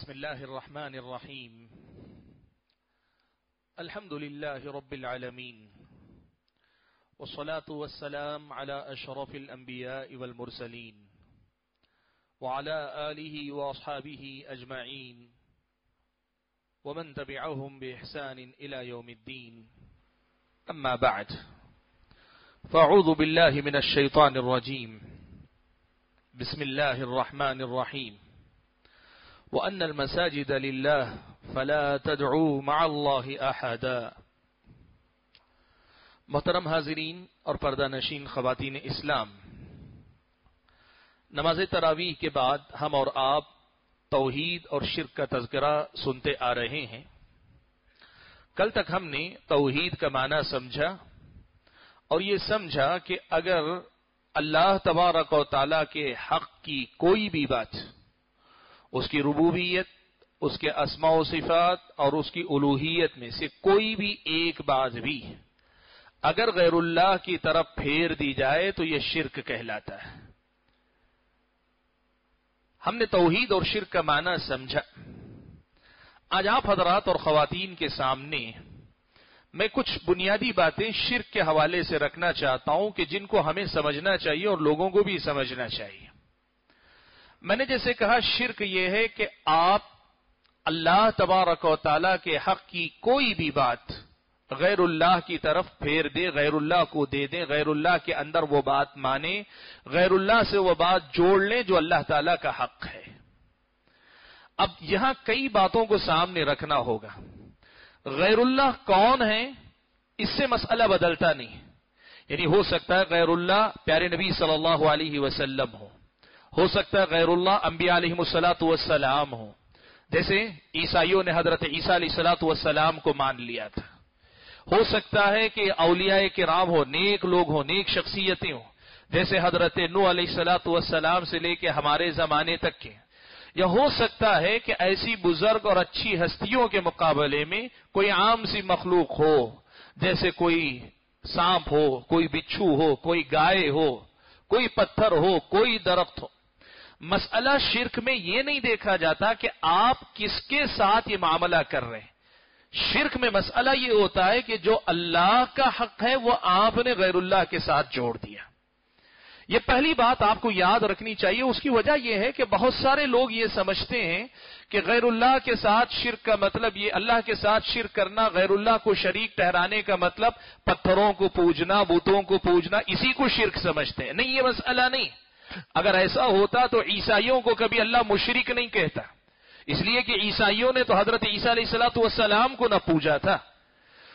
بسم الله الرحمن الرحيم. الحمد لله رب العالمين. والصلاة والسلام على أشرف الأنبياء والمرسلين. وعلى آله وأصحابه أجمعين. ومن تبعهم بإحسان إلى يوم الدين. أما بعد. فأعوذ بالله من الشيطان الرجيم. بسم الله الرحمن الرحيم. وأن المساجد لله فلا تدعوا مع الله أحدا. محترم حاضرین اور پردہ نشین خواتین اسلام، نماز تراویح کے بعد ہم اور آپ توحید اور شرک کا تذکرہ سنتے آ رہے ہیں۔ کل تک ہم نے توحید کا معنی سمجھا اور یہ سمجھا کہ اگر اللہ تبارک و تعالی کے حق کی کوئی بھی بات اس کی ربوبیت، اس کے اسماء و صفات اور اس کی الوحیت میں سے کوئی بھی ایک بات بھی اگر غیر اللہ کی طرف پھیر دی جائے تو یہ شرک کہلاتا ہے۔ ہم نے توحید اور شرک کا معنی سمجھا۔ آج آپ حضرات اور خواتین کے سامنے میں کچھ بنیادی باتیں شرک کے حوالے سے رکھنا چاہتا ہوں کہ جن کو ہمیں سمجھنا چاہیے اور لوگوں کو بھی سمجھنا چاہیے۔ میں نے جیسے کہا، شرک یہ ہے کہ آپ اللہ تبارک و تعالی کے حق کی کوئی بھی بات غیر اللہ کی طرف پھیر دے، غیر اللہ کو دے دیں غیر اللہ کے اندر وہ بات مانے، غیر اللہ سے وہ بات جوڑ لیں جو اللہ تعالی کا حق ہے۔ اب یہاں کئی باتوں کو سامنے رکھنا ہوگا۔ غیر اللہ کون ہے اس سے مسئلہ بدلتا نہیں۔ یعنی ہو سکتا ہے غیر اللہ پیارے نبی صلی اللہ علیہ وسلم ہو ہو سکتا ہے غیر اللہ انبیاء علیہ السلاۃ والسلام ہو جیسے عیسائیوں نے حضرت عیسیٰ علیہ السلاۃ والسلام کو مان لیا تھا۔ ہو سکتا ہے کہ اولیاء کرام ہو نیک لوگ ہو نیک شخصیتیں ہوں۔ جیسے حضرت نو علیہ السلاۃ والسلام سے لے کے ہمارے زمانے تک کے۔ یا ہو سکتا ہے کہ ایسی بزرگ اور اچھی ہستیوں کے مقابلے میں کوئی عام سی مخلوق ہو، جیسے کوئی سانپ ہو، کوئی بچھو ہو، کوئی گائے ہو، کوئی پتھر ہو، کوئی درخت ہو۔ مسئلہ شرک میں یہ نہیں دیکھا جاتا کہ آپ کس کے ساتھ یہ معاملہ کر رہے ہیں۔ شرک میں مسئلہ یہ ہوتا ہے کہ جو اللہ کا حق ہے وہ آپ نے غیر اللہ کے ساتھ جوڑ دیا۔ یہ پہلی بات آپ کو یاد رکھنی چاہیے۔ اس کی وجہ یہ ہے کہ بہت سارے لوگ یہ سمجھتے ہیں کہ غیر اللہ کے ساتھ شرک کا مطلب یہ اللہ کے ساتھ شرک کرنا، غیر اللہ کو شریک ٹہرانے کا مطلب پتھروں کو پوجنا بوتوں کو پوجنا، اسی کو شرک سمجھتے ہیں۔ نہیں، یہ مسئلہ نہیں۔ اگر ایسا ہوتا تو عیسائیوں کو کبھی اللہ مشرک نہیں کہتا۔ اس لیے کہ عیسائیوں نے تو حضرت عیسیٰ علیہ السلاۃ والسلام کو نہ پوجا تھا۔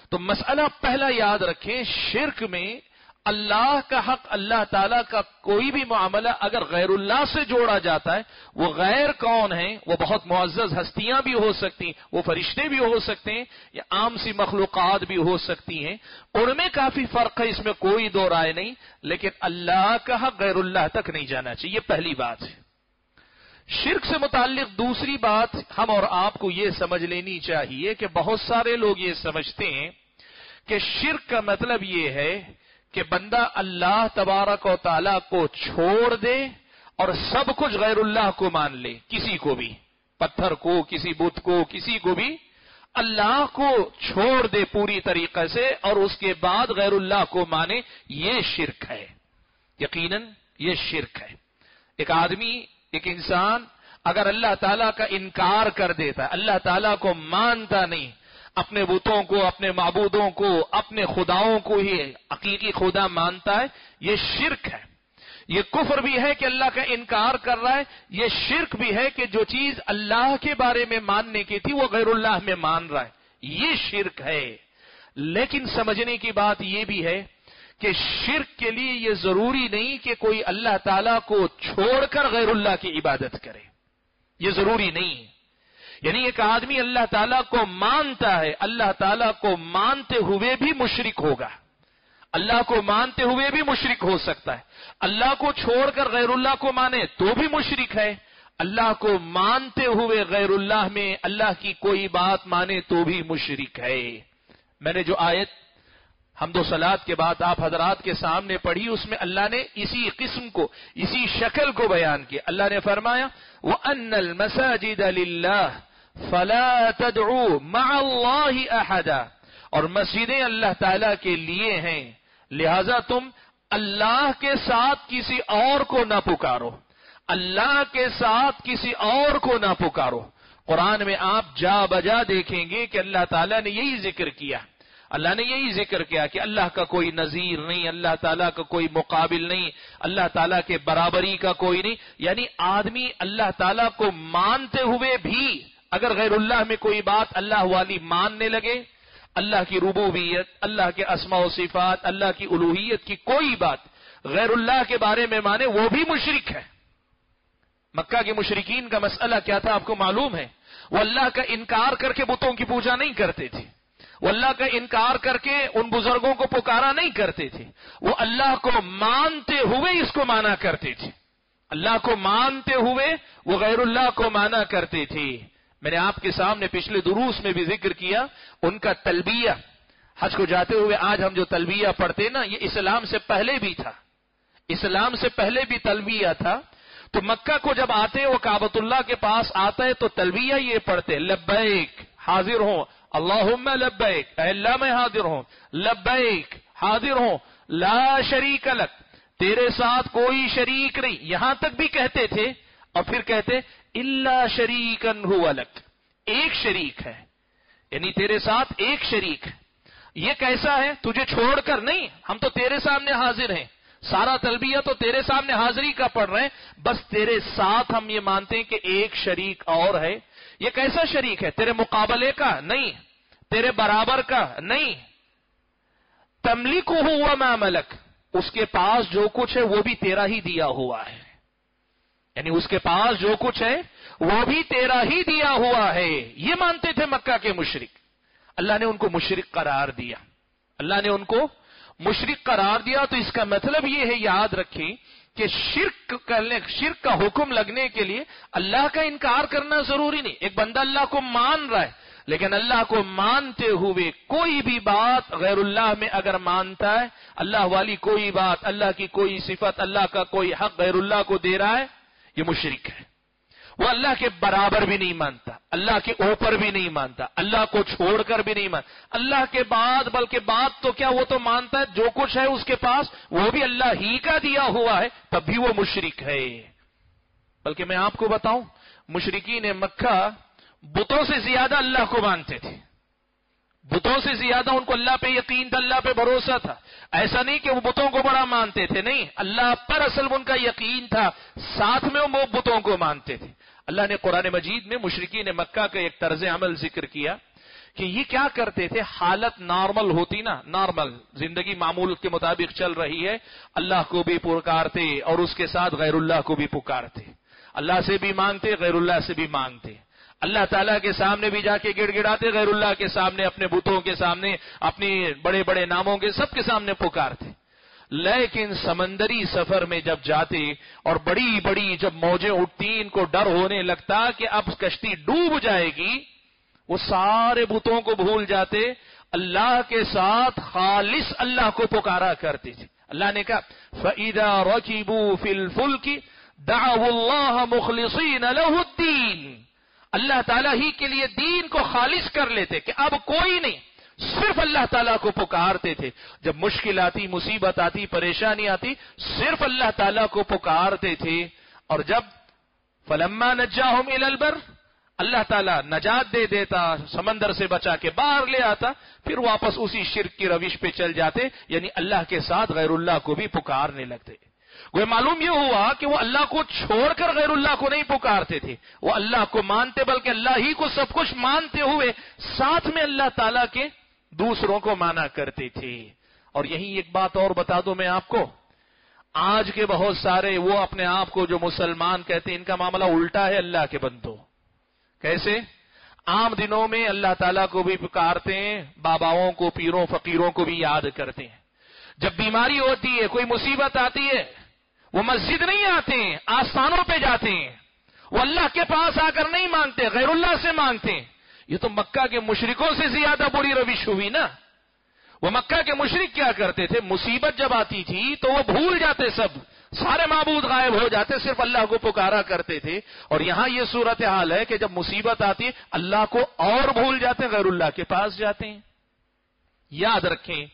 تو مسئلہ پہلا یاد رکھیں، شرک میں اللہ کا حق، اللہ تعالی کا کوئی بھی معاملہ اگر غیر اللہ سے جوڑا جاتا ہے، وہ غیر کون ہے وہ بہت معزز ہستیاں بھی ہو سکتی ہیں، وہ فرشتے بھی ہو سکتے ہیں یا عام سی مخلوقات بھی ہو سکتی ہیں۔ ان میں کافی فرق ہے، اس میں کوئی دو رائے نہیں، لیکن اللہ کا حق غیر اللہ تک نہیں جانا چاہیے۔ پہلی بات ہے۔ شرک سے متعلق دوسری بات، ہم اور آپ کو یہ سمجھ لینی چاہیے کہ بہت سارے لوگ یہ سمجھتے ہیں کہ شرک کا مطلب یہ ہے کہ بندہ اللہ تبارک و تعالی کو چھوڑ دے اور سب کچھ غیر اللہ کو مان لے، کسی کو بھی، پتھر کو، کسی بت کو، کسی کو بھی، اللہ کو چھوڑ دے پوری طریقے سے اور اس کے بعد غیر اللہ کو مانے، یہ شرک ہے۔ یقیناً یہ شرک ہے۔ ایک آدمی، ایک انسان اگر اللہ تعالیٰ کا انکار کر دیتا ہے اللہ تعالیٰ کو مانتا نہیں اپنے بتوں کو، اپنے معبودوں کو، اپنے خداؤں کو ہی حقیقی خدا مانتا ہے، یہ شرک ہے۔ یہ کفر بھی ہے کہ اللہ کا انکار کر رہا ہے، یہ شرک بھی ہے کہ جو چیز اللہ کے بارے میں ماننے کی تھی وہ غیر اللہ میں مان رہا ہے۔ یہ شرک ہے۔ لیکن سمجھنے کی بات یہ بھی ہے کہ شرک کے لیے یہ ضروری نہیں کہ کوئی اللہ تعالی کو چھوڑ کر غیر اللہ کی عبادت کرے۔ یہ ضروری نہیں ہے۔ یعنی ایک آدمی اللہ تعالیٰ کو مانتا ہے، اللہ تعالیٰ کو مانتے ہوئے بھی مشرک ہوگا۔ اللہ کو مانتے ہوئے بھی مشرک ہو سکتا ہے۔ اللہ کو چھوڑ کر غیر اللہ کو مانے تو بھی مشرک ہے۔ اللہ کو مانتے ہوئے غیر اللہ میں اللہ کی کوئی بات مانے تو بھی مشرک ہے۔ میں نے جو آیت حمد و سلاد کے بعد آپ حضرات کے سامنے پڑھی، اس میں اللہ نے اسی قسم کو، اسی شکل کو بیان کیا اللہ نے فرمایا وہ ان المساجد فلا تدعو مع اللہ احدا اور مسجدیں اللہ تعالی کے لیے ہیں۔ لہذا تم اللہ کے ساتھ کسی اور کو نہ پکارو۔ اللہ کے ساتھ کسی اور کو نہ پکارو۔ قرآن میں آپ جا بجا دیکھیں گے کہ اللہ تعالیٰ نے یہی ذکر کیا۔ اللہ نے یہی ذکر کیا کہ اللہ کا کوئی نظیر نہیں، اللہ تعالیٰ کا کوئی مقابل نہیں، اللہ تعالیٰ کے برابری کا کوئی نہیں۔ یعنی آدمی اللہ تعالیٰ کو مانتے ہوئے بھی اگر غیر اللہ میں کوئی بات اللہ والی ماننے لگے، اللہ کی ربوبیت، اللہ کے اسماء و صفات، اللہ کی الوحیت کی کوئی بات غیر اللہ کے بارے میں مانے، وہ بھی مشرک ہے۔ مکہ کے مشرقین کا مسئلہ کیا تھا آپ کو معلوم ہے؟ وہ اللہ کا انکار کر کے بتوں کی پوجا نہیں کرتے تھے۔ وہ اللہ کا انکار کر کے ان بزرگوں کو پکارا نہیں کرتے تھے۔ وہ اللہ کو مانتے ہوئے اس کو مانا کرتے تھے۔ اللہ کو مانتے ہوئے وہ غیر اللہ کو مانا کرتے تھے۔ میں نے آپ کے سامنے پچھلے دروس میں بھی ذکر کیا۔ ان کا تلبیہ۔ حج کو جاتے ہوئے آج ہم جو تلبیہ پڑھتے نا، یہ اسلام سے پہلے بھی تھا۔ اسلام سے پہلے بھی تلبیہ تھا۔ تو مکہ کو جب آتے وہ کابت اللہ کے پاس آتا ہے تو تلبیہ یہ پڑھتے لبیک، حاضر ہوں۔ اللہ لبیک، اے اللہ میں حاضر ہوں، لبیک، حاضر ہوں، لا شریک الگ تیرے ساتھ کوئی شریک نہیں، یہاں تک بھی کہتے تھے، اور پھر کہتے اللہ شریک الگ ایک شریک ہے یعنی تیرے ساتھ ایک شریک ہے۔ یہ کیسا ہے؟ تجھے چھوڑ کر نہیں، ہم تو تیرے سامنے حاضر ہیں۔ سارا تلبیہ تو تیرے سامنے حاضری کا پڑھ رہے ہیں۔ بس تیرے ساتھ ہم یہ مانتے ہیں کہ ایک شریک اور ہے۔ یہ کیسا شریک ہے؟ تیرے مقابلے کا؟ نہیں۔ تیرے برابر کا نہیں۔ تملی کو ہوا میں ملک۔ اس کے پاس جو کچھ ہے وہ بھی تیرا ہی دیا ہوا ہے۔ یعنی اس کے پاس جو کچھ ہے وہ بھی تیرا ہی دیا ہوا ہے۔ یہ مانتے تھے مکہ کے مشرق۔ اللہ نے ان کو مشرق قرار دیا۔ اللہ نے ان کو مشرق قرار دیا۔ تو اس کا مطلب یہ ہے، یاد رکھیں کہ شرک کرنے، شرک کا حکم لگنے کے لیے اللہ کا انکار کرنا ضروری نہیں۔ ایک بندہ اللہ کو مان رہا ہے لیکن اللہ کو مانتے ہوئے کوئی بھی بات غیر اللہ میں اگر مانتا ہے، اللہ والی کوئی بات، اللہ کی کوئی صفت، اللہ کا کوئی حق غیر اللہ کو دے رہا ہے، یہ مشرک ہے۔ وہ اللہ کے برابر بھی نہیں مانتا، اللہ کے اوپر بھی نہیں مانتا، اللہ کو چھوڑ کر بھی نہیں مانتا۔ اللہ کے بعد، بلکہ بات تو کیا وہ تو مانتا ہے، جو کچھ ہے اس کے پاس، وہ بھی اللہ ہی کا دیا ہوا ہے، تب بھی وہ مشرک ہے۔ بلکہ میں آپ کو بتاؤں مشرقین مکہ بتوں سے زیادہ اللہ کو مانتے تھے۔ بتوں سے زیادہ ان کو اللہ پہ یقین تھا، اللہ پہ بھروسہ تھا۔ ایسا نہیں کہ وہ بتوں کو بڑا مانتے تھے، نہیں۔ اللہ پر اصل ان کا یقین تھا، ساتھ میں وہ بتوں کو مانتے تھے۔ اللہ نے قرآن مجید میں مشرقین مکہ کا ایک طرز عمل ذکر کیا کہ یہ کیا کرتے تھے؟ حالت نارمل ہوتی نا، نارمل۔ زندگی معمول کے مطابق چل رہی ہے۔ اللہ کو بھی پکارتے اور اس کے ساتھ غیر اللہ کو بھی پکارتے۔ اللہ سے بھی مانگتے، غیر اللہ سے بھی مانگتے۔ اللہ تعالیٰ کے سامنے بھی جا کے گڑ گڑاتے، غیر اللہ کے سامنے، اپنے بتوں کے سامنے، اپنی بڑے بڑے ناموں کے سب کے سامنے پکارتے۔ لیکن سمندری سفر میں جب جاتے اور بڑی بڑی جب موجیں اٹھتی، ان کو ڈر ہونے لگتا کہ اب کشتی ڈوب جائے گی، وہ سارے بتوں کو بھول جاتے۔ اللہ کے ساتھ خالص اللہ کو پکارا کرتے تھے۔ اللہ نے کہا فعیدہ روچیبو فل فل کی اللہ مخلصین الدین اللہ تعالیٰ ہی کے لیے دین کو خالص کر لیتے کہ اب کوئی نہیں، صرف اللہ تعالیٰ کو پکارتے تھے۔ جب مشکل آتی، مصیبت آتی، پریشانی آتی، صرف اللہ تعالیٰ کو پکارتے تھے۔ اور جب فلما نجا ہوں البر، اللہ تعالیٰ نجات دے دیتا، سمندر سے بچا کے باہر لے آتا، پھر واپس اسی شرک کی روش پہ چل جاتے یعنی اللہ کے ساتھ غیر اللہ کو بھی پکارنے لگتے۔ وہ معلوم یہ ہوا کہ وہ اللہ کو چھوڑ کر غیر اللہ کو نہیں پکارتے تھے۔ وہ اللہ کو مانتے بلکہ اللہ ہی کو سب کچھ مانتے ہوئے ساتھ میں اللہ تعالیٰ کے دوسروں کو مانا کرتے تھے۔ اور یہی ایک بات اور بتا دوں میں آپ کو۔ آج کے بہت سارے وہ اپنے آپ کو جو مسلمان کہتے ہیں، ان کا معاملہ الٹا ہے اللہ کے بندوں۔ کیسے؟ عام دنوں میں اللہ تعالیٰ کو بھی پکارتے ہیں، باباؤں کو، پیروں، فقیروں کو بھی یاد کرتے ہیں۔ جب بیماری ہوتی ہے، کوئی مصیبت آتی ہے وہ مسجد نہیں آتے ہیں، آستانوں پہ جاتے ہیں۔ وہ اللہ کے پاس آ کر نہیں مانگتے، غیر اللہ سے مانگتے ہیں۔ یہ تو مکہ کے مشرکوں سے زیادہ بری روش ہوئی نا۔ وہ مکہ کے مشرق کیا کرتے تھے؟ مصیبت جب آتی تھی تو وہ بھول جاتے سب۔ سارے معبود غائب ہو جاتے، صرف اللہ کو پکارا کرتے تھے۔ اور یہاں یہ صورت حال ہے کہ جب مصیبت آتی ہے اللہ کو اور بھول جاتے ہیں غیر اللہ کے پاس جاتے ہیں۔ یاد رکھیں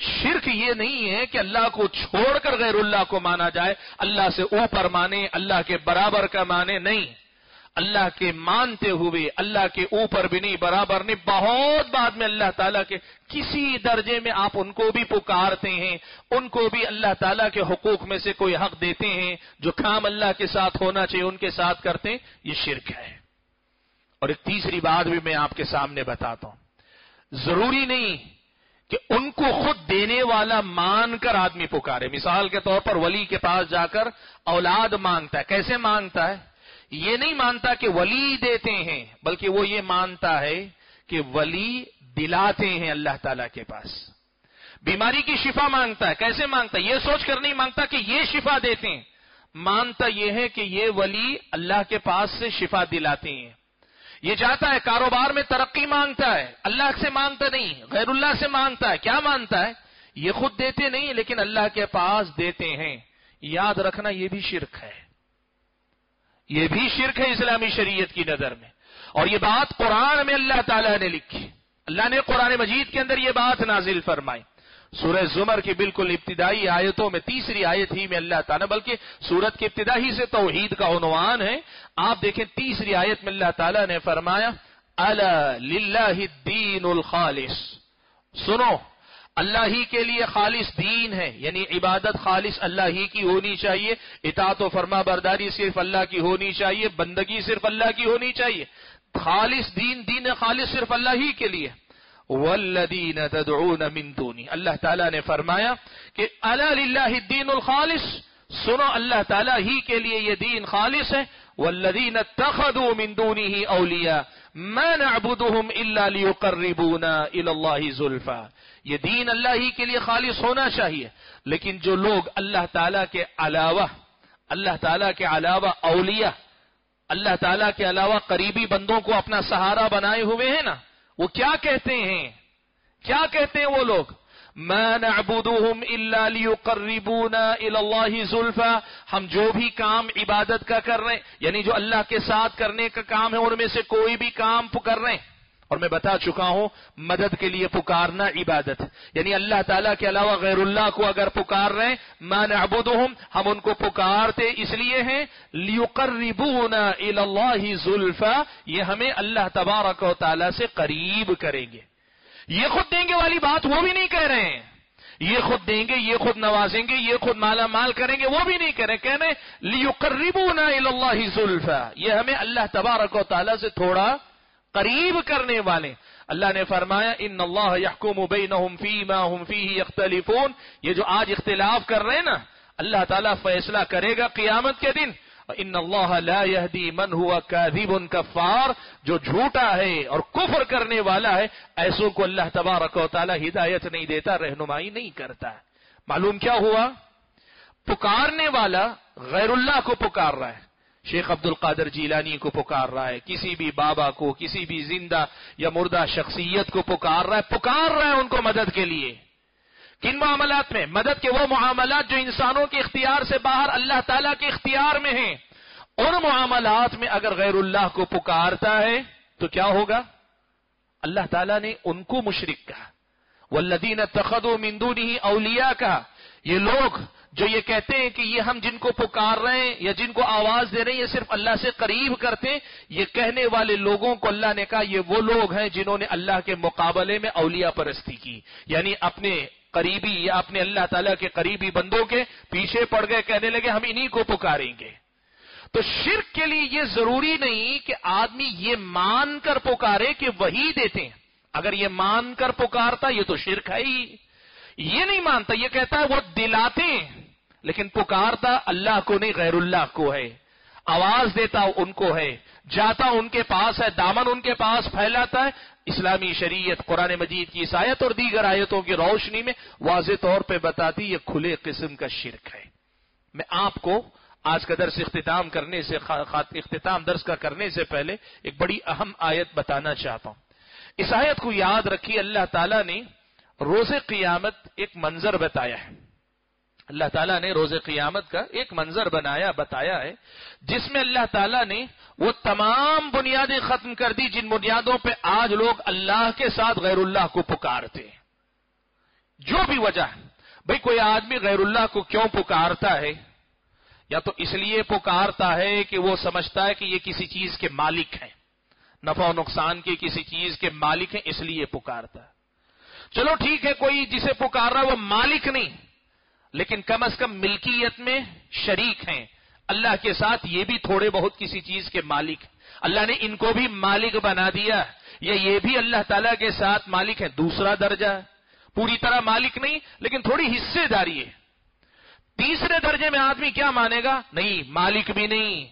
شرک یہ نہیں ہے کہ اللہ کو چھوڑ کر غیر اللہ کو مانا جائے، اللہ سے اوپر مانے، اللہ کے برابر کا مانے، نہیں۔ اللہ کے مانتے ہوئے، اللہ کے اوپر بھی نہیں، برابر نہیں۔ بہت بعد میں اللہ تعالیٰ کے کسی درجے میں آپ ان کو بھی پکارتے ہیں، ان کو بھی اللہ تعالیٰ کے حقوق میں سے کوئی حق دیتے ہیں جو کام اللہ کے ساتھ ہونا چاہیے، ان کے ساتھ کرتے ہیں، یہ شرک ہے۔ اور ایک تیسری بات بھی میں آپ کے سامنے بتاتا ہوں۔ ضروری نہیں کہ ان کو خود دینے والا مان کر آدمی پکارے۔ مثال کے طور پر ولی کے پاس جا کر اولاد مانگتا ہے۔ کیسے مانگتا ہے؟ یہ نہیں مانتا کہ ولی دیتے ہیں، بلکہ وہ یہ مانتا ہے کہ ولی دلاتے ہیں اللہ تعالی کے پاس۔ بیماری کی شفا مانگتا ہے۔ کیسے مانگتا ہے؟ یہ سوچ کر نہیں مانگتا کہ یہ شفا دیتے ہیں۔ مانتا یہ ہے کہ یہ ولی اللہ کے پاس سے شفا دلاتے ہیں۔ یہ چاہتا ہے، کاروبار میں ترقی مانگتا ہے، اللہ سے مانگتا نہیں، غیر اللہ سے مانگتا ہے، کیا مانتا ہے؟ یہ خود دیتے نہیں، لیکن اللہ کے پاس دیتے ہیں۔ یاد رکھنا، یہ بھی شرک ہے۔ یہ بھی شرک ہے اسلامی شریعت کی نظر میں۔ اور یہ بات قرآن میں اللہ تعالیٰ نے لکھی۔ اللہ نے قرآن مجید کے اندر یہ بات نازل فرمائی۔ سورہ زمر کی بالکل ابتدائی آیتوں میں تیسری آیت ہی میں اللہ تعالیٰ، بلکہ سورت کی ابتدائی سے توحید کا عنوان ہے۔ آپ دیکھیں تیسری آیت میں اللہ تعالیٰ نے فرمایا الدین الخالص سنو، اللہ ہی کے لیے خالص دین ہے یعنی عبادت خالص اللہ ہی کی ہونی چاہیے۔ اطاعت و فرما برداری صرف اللہ کی ہونی چاہیے، بندگی صرف اللہ کی ہونی چاہیے۔ خالص دین دین خالص صرف اللہ ہی کے لیے۔ والذین تدعون من دونی. اللہ تعالیٰ نے فرمایا کہ للہ الدین الخالص. سنو، اللہ تعالیٰ ہی کے لیے یہ دین خالص ہے. والذین اتخذوا من دونه اولیاء. ما نعبدهم الا ليقربونا الى الله زلفا. یہ دین اللہ ہی کے لیے خالص ہونا چاہیے. لیکن جو لوگ اللہ تعالیٰ کے علاوہ، اللہ تعالیٰ کے علاوہ اولیاء، اللہ تعالیٰ کے علاوہ قریبی بندوں کو اپنا سہارا بنائے ہوئے ہیں نا وہ کیا کہتے ہیں؟ کیا کہتے ہیں وہ لوگ؟ ما نعبدهم الا ليقربونا الى الله زلفا ہم جو بھی کام عبادت کا کر رہے ہیں یعنی جو اللہ کے ساتھ کرنے کا کام ہے، ان میں سے کوئی بھی کام کر رہے ہیں۔ اور میں بتا چکا ہوں، مدد کے لیے پکارنا عبادت یعنی اللہ تعالیٰ کے علاوہ غیر اللہ کو اگر پکار رہے ہیں مان نعبدهم، ہم ان کو پکارتے اس لیے ہیں۔ لیقربونا الى اللہ زلفا یہ ہمیں اللہ تبارک و تعالیٰ سے قریب کریں گے۔ یہ خود دیں گے والی بات وہ بھی نہیں کہہ رہے ہیں۔ یہ خود دیں گے، یہ خود نوازیں گے، یہ خود مالا مال کریں گے، وہ بھی نہیں کہہ رہے۔ کہہ رہے لیقربونا اللہ زلفا یہ ہمیں اللہ تبارک و تعالیٰ سے تھوڑا قریب کرنے والے۔ اللہ نے فرمایا، ان اللہ یحکم بینہم فیما ہم فیہ یختلفون۔ یہ جو آج اختلاف کر رہے ہیں نا، اللہ تعالیٰ فیصلہ کرے گا قیامت کے دن۔ ان اللہ لا يهدي من هو كاذب کفار۔ جو جھوٹا ہے اور کفر کرنے والا ہے، ایسوں کو اللہ تبارک و تعالی ہدایت نہیں دیتا، رہنمائی نہیں کرتا۔ معلوم کیا ہوا؟ پکارنے والا غیر اللہ کو پکار رہا ہے۔ شیخ عبد القادر جیلانی کو پکار رہا ہے، کسی بھی بابا کو، کسی بھی زندہ یا مردہ شخصیت کو پکار رہا ہے، پکار رہا ہے ان کو مدد کے لیے۔ کن معاملات میں؟ مدد کے وہ معاملات جو انسانوں کے اختیار سے باہر اللہ تعالیٰ کے اختیار میں ہیں۔ ان معاملات میں اگر غیر اللہ کو پکارتا ہے تو کیا ہوگا؟ اللہ تعالیٰ نے ان کو مشرق کہا۔ والذین اتخذوا من دونه اولیاء کہا۔ یہ لوگ جو یہ کہتے ہیں کہ یہ ہم جن کو پکار رہے ہیں یا جن کو آواز دے رہے ہیں، یہ صرف اللہ سے قریب کرتے ہیں، یہ کہنے والے لوگوں کو اللہ نے کہا یہ وہ لوگ ہیں جنہوں نے اللہ کے مقابلے میں اولیاء پرستی کی۔ یعنی اپنے قریبی یا اپنے اللہ تعالیٰ کے قریبی بندوں کے پیچھے پڑ گئے، کہنے لگے ہم انہی کو پکاریں گے۔ تو شرک کے لیے یہ ضروری نہیں کہ آدمی یہ مان کر پکارے کہ وہی دیتے ہیں۔ اگر یہ مان کر پکارتا، یہ تو شرک ہے ہی۔ یہ نہیں مانتا، یہ کہتا ہے وہ دلاتے ہیں، لیکن پکارتا اللہ کو نہیں، غیر اللہ کو ہے۔ آواز دیتا ان کو ہے، جاتا ان کے پاس ہے، دامن ان کے پاس پھیلاتا ہے۔ اسلامی شریعت، قرآن مجید کی عیسائیت اور دیگر آیتوں کی روشنی میں واضح طور پہ بتاتی یہ کھلے قسم کا شرک ہے۔ میں آپ کو آج کا درس اختتام کرنے سے اختتام درس کا کرنے سے پہلے ایک بڑی اہم آیت بتانا چاہتا ہوں۔ اس آیت کو یاد رکھی اللہ تعالیٰ نے روز قیامت ایک منظر بتایا ہے۔ اللہ تعالیٰ نے روز قیامت کا ایک منظر بنایا، بتایا ہے۔ جس میں اللہ تعالیٰ نے وہ تمام بنیادیں ختم کر دی جن بنیادوں پہ آج لوگ اللہ کے ساتھ غیر اللہ کو پکارتے ہیں۔ جو بھی وجہ ہے بھئی کوئی آدمی غیر اللہ کو کیوں پکارتا ہے؟ یا تو اس لیے پکارتا ہے کہ وہ سمجھتا ہے کہ یہ کسی چیز کے مالک ہیں۔ نفع و نقصان کے کسی چیز کے مالک ہیں، اس لیے پکارتا ہے۔ چلو ٹھیک ہے، کوئی جسے پکار رہا وہ مالک نہیں۔ لیکن کم از کم ملکیت میں شریک ہیں۔ اللہ کے ساتھ یہ بھی تھوڑے بہت کسی چیز کے مالک اللہ نے ان کو بھی مالک بنا دیا۔ یا یہ بھی اللہ تعالیٰ کے ساتھ مالک ہے دوسرا درجہ پوری طرح مالک نہیں، لیکن تھوڑی حصے داری ہے۔ تیسرے درجے میں آدمی کیا مانے گا؟ نہیں، مالک بھی نہیں۔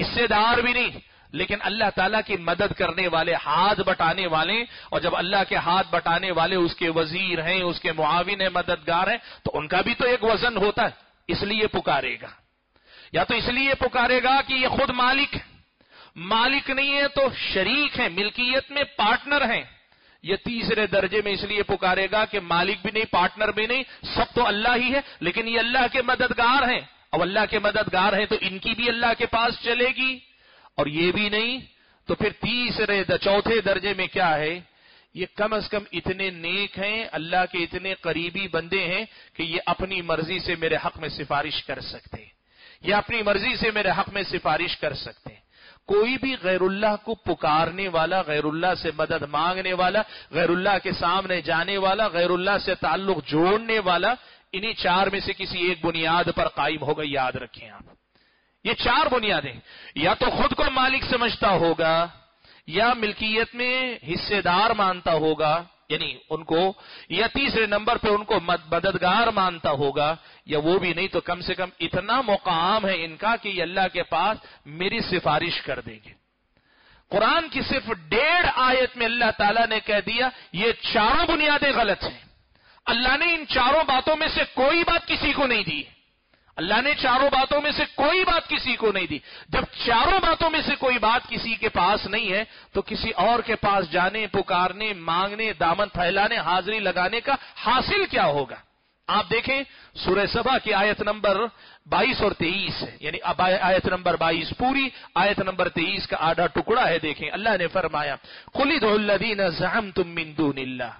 حصے دار بھی نہیں۔ لیکن اللہ تعالیٰ کی مدد کرنے والے، ہاتھ بٹانے والے، اور جب اللہ کے ہاتھ بٹانے والے اس کے وزیر ہیں، اس کے معاون ہیں، مددگار ہیں، تو ان کا بھی تو ایک وزن ہوتا ہے، اس لیے پکارے گا۔ یا تو اس لیے پکارے گا کہ یہ خود مالک مالک نہیں ہے تو شریک ہیں، ملکیت میں پارٹنر ہیں۔ یہ تیسرے درجے میں اس لیے پکارے گا کہ مالک بھی نہیں، پارٹنر بھی نہیں، سب تو اللہ ہی ہے، لیکن یہ اللہ کے مددگار ہیں۔ اب اللہ کے مددگار ہیں تو ان کی بھی اللہ کے پاس چلے گی۔ اور یہ بھی نہیں، تو پھر تیسرے چوتھے درجے میں کیا ہے؟ یہ کم از کم اتنے نیک ہیں، اللہ کے اتنے قریبی بندے ہیں کہ یہ اپنی مرضی سے میرے حق میں سفارش کر سکتے ہیں۔ یہ اپنی مرضی سے میرے حق میں سفارش کر سکتے ہیں۔ کوئی بھی غیر اللہ کو پکارنے والا، غیر اللہ سے مدد مانگنے والا، غیر اللہ کے سامنے جانے والا، غیر اللہ سے تعلق جوڑنے والا، انہی چار میں سے کسی ایک بنیاد پر قائم ہوگا یاد رکھیں آپ۔ یہ چار بنیادیں یا تو خود کو مالک سمجھتا ہوگا، یا ملکیت میں حصے دار مانتا ہوگا یعنی ان کو، یا تیسرے نمبر پہ ان کو مددگار مانتا ہوگا، یا وہ بھی نہیں تو کم سے کم اتنا مقام ہے ان کا کہ یہ اللہ کے پاس میری سفارش کر دیں گے۔ قرآن کی صرف ڈیڑھ آیت میں اللہ تعالیٰ نے کہہ دیا، یہ چاروں بنیادیں غلط ہیں۔ اللہ نے ان چاروں باتوں میں سے کوئی بات کسی کو نہیں دی۔ اللہ نے چاروں باتوں میں سے کوئی بات کسی کو نہیں دی۔ جب چاروں باتوں میں سے کوئی بات کسی کے پاس نہیں ہے، تو کسی اور کے پاس جانے، پکارنے، مانگنے، دامن پھیلانے، حاضری لگانے کا حاصل کیا ہوگا؟ آپ دیکھیں سورہ سبا کی آیت نمبر بائیس اور تیئیس ہے۔ یعنی آیت نمبر بائیس پوری، آیت نمبر تیئیس کا آدھا ٹکڑا ہے۔ دیکھیں اللہ نے فرمایا خلید الدین زہم تم مندون اللہ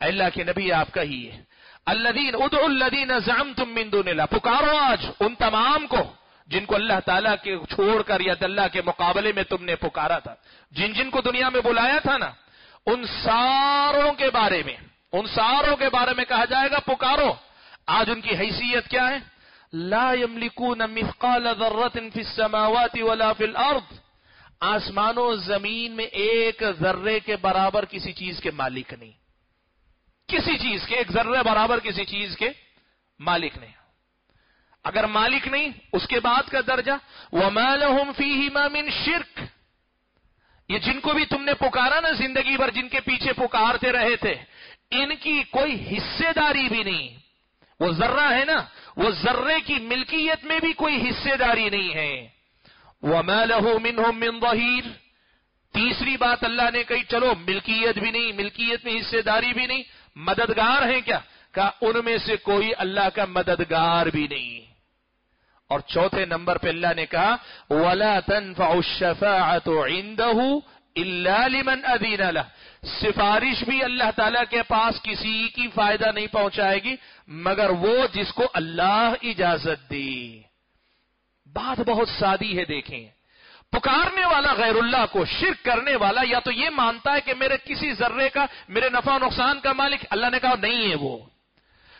اللہ کے نبی، آپ کا ہی ہے۔ الدین اد الدین زم تم مندون اللہ. پکارو آج ان تمام کو جن کو اللہ تعالیٰ کے چھوڑ کر یا اللہ کے مقابلے میں تم نے پکارا تھا. جن جن کو دنیا میں بلایا تھا نا، ان ساروں کے بارے میں، ان ساروں کے بارے میں کہا جائے گا، پکارو. آج ان کی حیثیت کیا ہے؟ لا يملكون مثقال ذرة في السماوات ولا في الارض. آسمان و زمین میں ایک ذرے کے برابر کسی چیز کے مالک نہیں. کسی چیز کے، ایک ذرے برابر کسی چیز کے مالک نہیں۔ اگر مالک نہیں، اس کے بعد کا درجہ۔ وہ مال فی شرک یہ جن کو بھی تم نے پکارا نا زندگی بھر، جن کے پیچھے پکارتے رہے تھے، ان کی کوئی حصے داری بھی نہیں۔ وہ ذرہ ہے نا، وہ ذرے کی ملکیت میں بھی کوئی حصے داری نہیں ہے۔ وہ میل من ظہیر تیسری بات اللہ نے کہی، چلو، ملکیت بھی نہیں، ملکیت میں حصے داری بھی نہیں۔ مددگار ہیں کیا؟ کہا، ان میں سے کوئی اللہ کا مددگار بھی نہیں۔ اور چوتھے نمبر پہ اللہ نے کہا، ولا تنفع الشفاعة عنده الا لمن اذن له۔ سفارش بھی اللہ تعالی کے پاس کسی کی فائدہ نہیں پہنچائے گی، مگر وہ جس کو اللہ اجازت دی۔ بات بہت سادی ہے، دیکھیں۔ پکارنے والا غیر اللہ کو، شرک کرنے والا، یا تو یہ مانتا ہے کہ میرے کسی ذرے کا، میرے نفع و نقصان کا مالک، اللہ نے کہا نہیں ہے وہ۔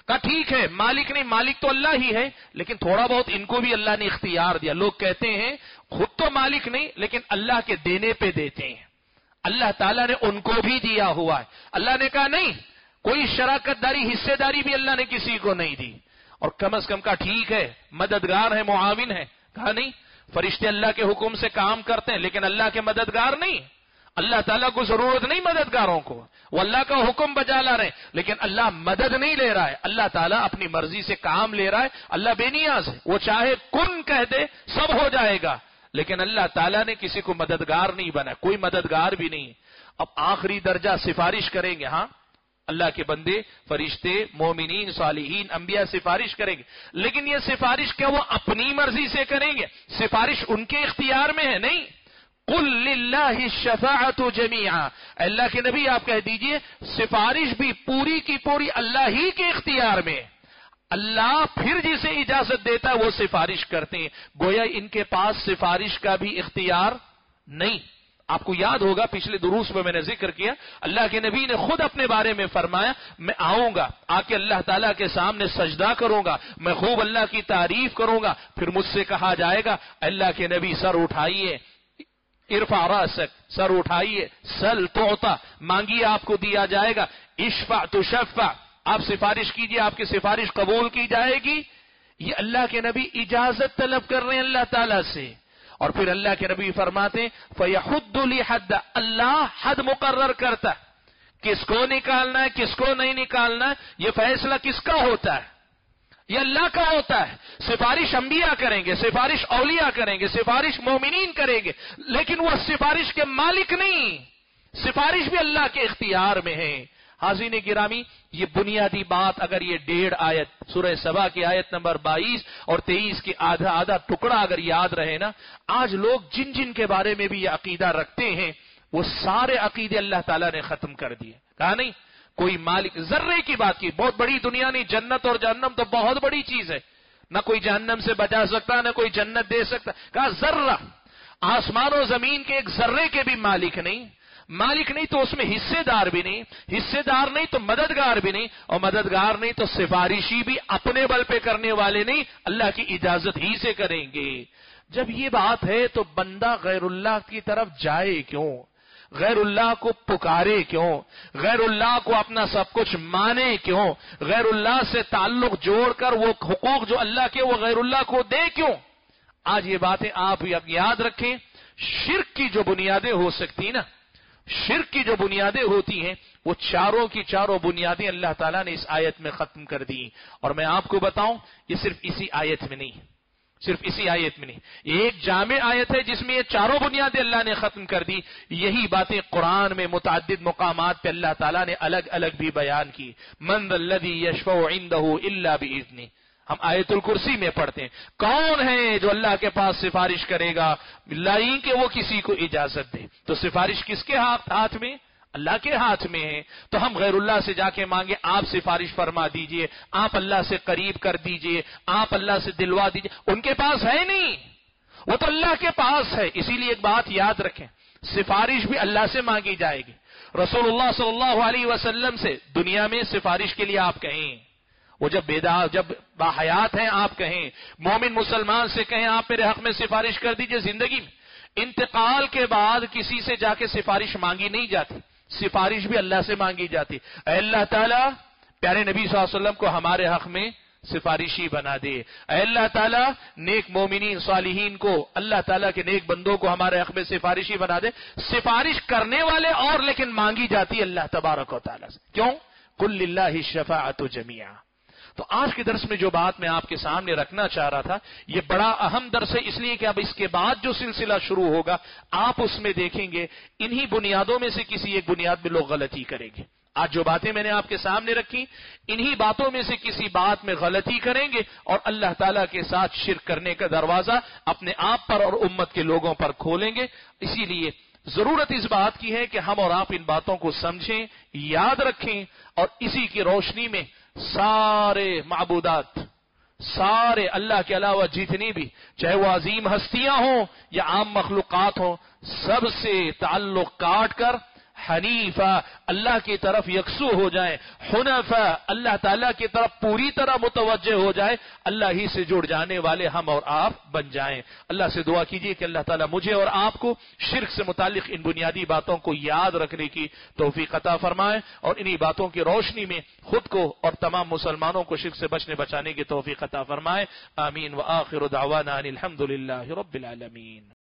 کہا ٹھیک ہے، مالک نہیں، مالک تو اللہ ہی ہے، لیکن تھوڑا بہت ان کو بھی اللہ نے اختیار دیا۔ لوگ کہتے ہیں، خود تو مالک نہیں، لیکن اللہ کے دینے پہ دیتے ہیں۔ اللہ تعالیٰ نے ان کو بھی دیا ہوا ہے۔ اللہ نے کہا نہیں، کوئی شراکت داری، حصے داری بھی اللہ نے کسی کو نہیں دی۔ اور کم از کم کا ٹھیک ہے، مددگار ہے، معاون ہے۔ کہا نہیں فرشتے اللہ کے حکم سے کام کرتے ہیں، لیکن اللہ کے مددگار نہیں۔ اللہ تعالیٰ کو ضرورت نہیں مددگاروں کو۔ وہ اللہ کا حکم بجا لا رہے ہیں، لیکن اللہ مدد نہیں لے رہا ہے۔ اللہ تعالیٰ اپنی مرضی سے کام لے رہا ہے۔ اللہ بے نیاز ہے۔ وہ چاہے کن کہہ دے، سب ہو جائے گا۔ لیکن اللہ تعالیٰ نے کسی کو مددگار نہیں بنا، کوئی مددگار بھی نہیں۔ اب آخری درجہ سفارش کریں گے ہاں؟ اللہ کے بندے، فرشتے، مومنین، صالحین، انبیاء سفارش کریں گے۔ لیکن یہ سفارش کیا وہ اپنی مرضی سے کریں گے؟ سفارش ان کے اختیار میں ہے، نہیں۔ کل شفاعت اللہ کے نبی، آپ کہہ دیجیے، سفارش بھی پوری کی پوری اللہ ہی کے اختیار میں اللہ پھر جسے اجازت دیتا ہے، وہ سفارش کرتے ہیں۔ گویا ان کے پاس سفارش کا بھی اختیار نہیں۔ آپ کو یاد ہوگا پچھلے دروس میں میں نے ذکر کیا، اللہ کے نبی نے خود اپنے بارے میں فرمایا، میں آؤں گا آ کے اللہ تعالیٰ کے سامنے سجدہ کروں گا، میں خوب اللہ کی تعریف کروں گا، پھر مجھ سے کہا جائے گا، اللہ کے نبی سر اٹھائیے ارفا راسک، سر اٹھائیے، سل توتا مانگیے آپ کو دیا جائے گا اشفا تو شفا آپ سفارش کیجیے، آپ کی سفارش قبول کی جائے گی، یہ اللہ کے نبی اجازت طلب کر رہے ہیں اللہ تعالی سے۔ اور پھر اللہ کے نبی فرماتے فیحد حد، اللہ حد مقرر کرتا ہے۔ کس کو نکالنا ہے، کس کو نہیں نکالنا ہے، یہ فیصلہ کس کا ہوتا ہے؟ یہ اللہ کا ہوتا ہے۔ سفارش انبیاء کریں گے، سفارش اولیاء کریں گے، سفارش مومنین کریں گے، لیکن وہ سفارش کے مالک نہیں۔ سفارش بھی اللہ کے اختیار میں ہے حاضرین گرامی، یہ بنیادی بات اگر یہ ڈیڑھ آیت، سورہ سبا کی آیت نمبر بائیس اور تیئیس کی آدھا آدھا ٹکڑا اگر یاد رہے نا، آج لوگ جن جن کے بارے میں بھی یہ عقیدہ رکھتے ہیں، وہ سارے عقیدے اللہ تعالیٰ نے ختم کر دیے۔ کہا نہیں، کوئی مالک ذرے کی بات کی، بہت بڑی دنیا نہیں، جنت اور جہنم تو بہت بڑی چیز ہے۔ نہ کوئی جہنم سے بچا سکتا، نہ کوئی جنت دے سکتا۔ کہا ذرہ، آسمان و زمین کے ایک ذرے کے بھی مالک نہیں۔ مالک نہیں تو اس میں حصے دار بھی نہیں حصے دار نہیں تو مددگار بھی نہیں، اور مددگار نہیں تو سفارشی بھی اپنے بل پہ کرنے والے نہیں، اللہ کی اجازت ہی سے کریں گے۔ جب یہ بات ہے تو بندہ غیر اللہ کی طرف جائے کیوں؟ غیر اللہ کو پکارے کیوں؟ غیر اللہ کو اپنا سب کچھ مانے کیوں؟ غیر اللہ سے تعلق جوڑ کر وہ حقوق جو اللہ کے، وہ غیر اللہ کو دے کیوں؟ آج یہ باتیں آپ یاد رکھیں، شرک کی جو بنیادیں ہو سکتی نا شرک کی جو بنیادیں ہوتی ہیں، وہ چاروں کی چاروں بنیادیں اللہ تعالیٰ نے اس آیت میں ختم کر دی اور میں آپ کو بتاؤں، یہ صرف اسی آیت میں نہیں، صرف اسی آیت میں نہیں۔ ایک جامع آیت ہے جس میں یہ چاروں بنیادیں اللہ نے ختم کر دی یہی باتیں قرآن میں متعدد مقامات پہ اللہ تعالیٰ نے الگ الگ بھی بیان کی۔ مند الدی یشف اللہ بھی ہم آیت الکرسی میں پڑھتے ہیں۔ کون ہے جو اللہ کے پاس سفارش کرے گا؟ لائی کہ وہ کسی کو اجازت دے۔ تو سفارش کس کے ہاتھ میں؟ اللہ کے ہاتھ میں ہے۔ تو ہم غیر اللہ سے جا کے مانگے، آپ سفارش فرما دیجیے، آپ اللہ سے قریب کر دیجیے، آپ اللہ سے دلوا دیجیے۔ ان کے پاس ہے نہیں۔ وہ تو اللہ کے پاس ہے۔ اسی لیے ایک بات یاد رکھیں، سفارش بھی اللہ سے مانگی جائے گی۔ رسول اللہ صلی اللہ علیہ وسلم سے دنیا میں سفارش کے لیے آپ کہیں۔ وہ جب بیدار جب باحیات ہیں، آپ کہیں، مومن مسلمان سے کہیں، آپ میرے حق میں سفارش کر دیجیے زندگی میں۔ انتقال کے بعد کسی سے جا کے سفارش مانگی نہیں جاتی۔ سفارش بھی اللہ سے مانگی جاتی۔ اے اللہ تعالیٰ، پیارے نبی صلی اللہ علیہ وسلم کو ہمارے حق میں سفارشی بنا دے۔ اے اللہ تعالیٰ، نیک مومنین صالحین کو، اللہ تعالیٰ کے نیک بندوں کو ہمارے حق میں سفارشی بنا دے۔ سفارش کرنے والے اور لیکن مانگی جاتی اللہ تبارک و تعالیٰ سے۔ کیوں؟ کل اللہ شفاعت و جمیا تو آج کے درس میں جو بات میں آپ کے سامنے رکھنا چاہ رہا تھا، یہ بڑا اہم درس ہے، اس لیے کہ اب اس کے بعد جو سلسلہ شروع ہوگا، آپ اس میں دیکھیں گے، انہی بنیادوں میں سے کسی ایک بنیاد میں لوگ غلطی کریں گے۔ آج جو باتیں میں نے آپ کے سامنے رکھی انہی باتوں میں سے کسی بات میں غلطی کریں گے اور اللہ تعالیٰ کے ساتھ شرک کرنے کا دروازہ اپنے آپ پر اور امت کے لوگوں پر کھولیں گے۔ اسی لیے ضرورت اس بات کی ہے کہ ہم اور آپ ان باتوں کو سمجھیں، یاد رکھیں اور اسی کی روشنی میں سارے معبودات، سارے اللہ کے علاوہ جتنی بھی، چاہے وہ عظیم ہستیاں ہوں یا عام مخلوقات ہوں، سب سے تعلق کاٹ کر حنیفہ، اللہ کی طرف یکسو ہو جائیں، حنفہ، اللہ تعالیٰ کی طرف پوری طرح متوجہ ہو جائے اللہ ہی سے جڑ جانے والے ہم اور آپ بن جائیں۔ اللہ سے دعا کیجیے کہ اللہ تعالیٰ مجھے اور آپ کو شرک سے متعلق ان بنیادی باتوں کو یاد رکھنے کی توفیق عطا فرمائے اور انہی باتوں کی روشنی میں خود کو اور تمام مسلمانوں کو شرک سے بچنے بچانے کی توفیق عطا فرمائے۔ آمین۔ و آخر دعوانا الحمد للہ رب العالمین۔